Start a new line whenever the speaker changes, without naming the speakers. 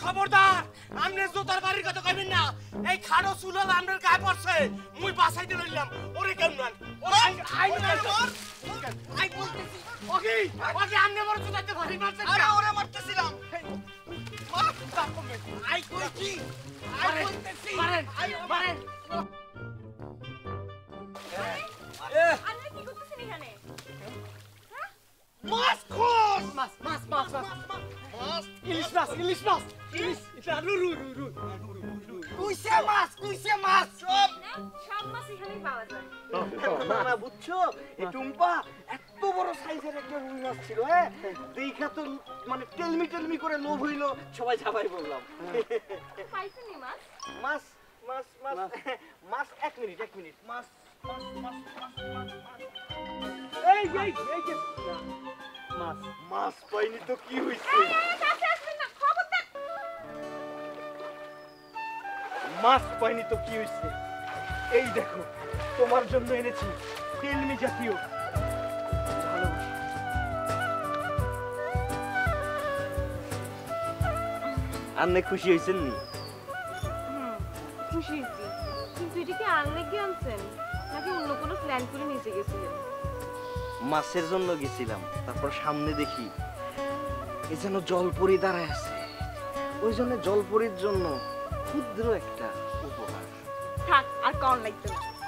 খবরদার আমনে জোতার বাড়ির কথা কইবেন না এই খাড়ো চুলাল আমনের গায়ে পড়ছে মুই বাসাইতে রইলাম ওরে কেন না ওরে আই আই বলতেছি ওকে ওকে আমনে বড় জোতাতে বাড়ি মারছে আরে ওরে মারতেছিলাম আই কইছি আই বলতেছি মারেন মারেন
আপনি
ইলিশ মাছ ইলিশ মাছ ইলিশ এটা রু রু রু রু কুইসে মাছ কুইসে মাছ সব
সব মাছ এখানেই পাওয়া যায়।
না বুঝছ? এই টুম্পা এত বড় সাইজের একটা রুই মাছ ছিল হ্যাঁ? দেখা তো মানে টেলমি টেলমি করে লোভ হইল সবাই ঝাপাই বললাম।
পাইছেনি মাছ?
মাছ মাছ মাছ মাছ। এক মিনিট এক মিনিট। মাছ মাছ মাছ মাছ মাছ মাছ। এই এই এই মাছ। মাছ পাইনি তো কি হইছে? মাছ পাইনি তো কি হয়েছে? এই দেখো তোমার জন্য এনেছি তেলমি জাতীয় আন্নে খুশি হয়েছেন নি?
হুম খুশি হয়েছি। কিন্তু এটা কি আনলে কি আনছেন? নাকি অন্য কোনো প্ল্যান করে নিতে গেছিলেন?
মাছের জন্য গেছিলাম তারপর সামনে দেখি এ যেন জলপরি দাঁড়ায় আছে। ওই জন্য জলপরির জন্য ক্ষুদ্র একটা উপহার।
থাক আর কন লাগতো না